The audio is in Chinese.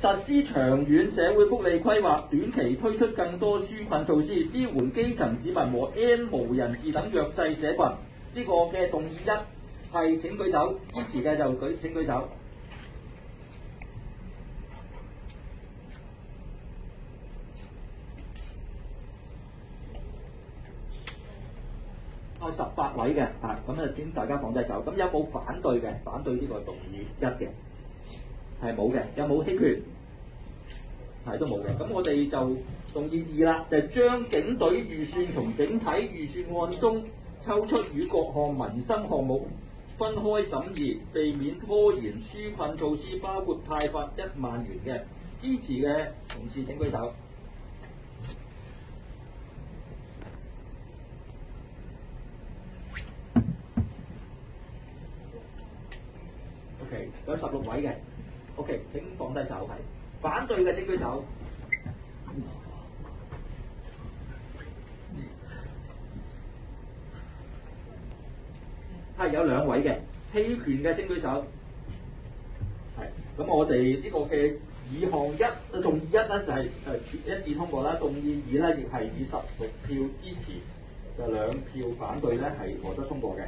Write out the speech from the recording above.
實施長遠社會福利規劃，短期推出更多舒困措施，支援基層市民和 N 無人士等弱勢社群。呢、個嘅動議一係請舉手，支持嘅就舉請舉手。有十八位嘅，啊，咁啊請大家放低手。咁有冇反對嘅？反對呢個動議一嘅？係冇嘅。有冇棄權？係都冇嘅。咁我哋就動議二啦，就係、將警隊預算從整體預算案中抽出與各項民生項目分開審議，避免拖延紓困措施，包括派發一萬元嘅。支持嘅同事請舉手。OK，有十六位嘅。OK，請放低手。係反對嘅請舉手。係有兩位嘅，棄權嘅請舉手。係，咁我哋呢個嘅議項一，動議一咧就係誒一致通過啦，動議二咧亦係以十六票支持，就兩票反對咧係獲得通過嘅。